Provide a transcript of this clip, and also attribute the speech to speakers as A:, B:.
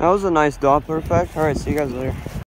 A: That was a nice Doppler effect. Alright, see you guys later.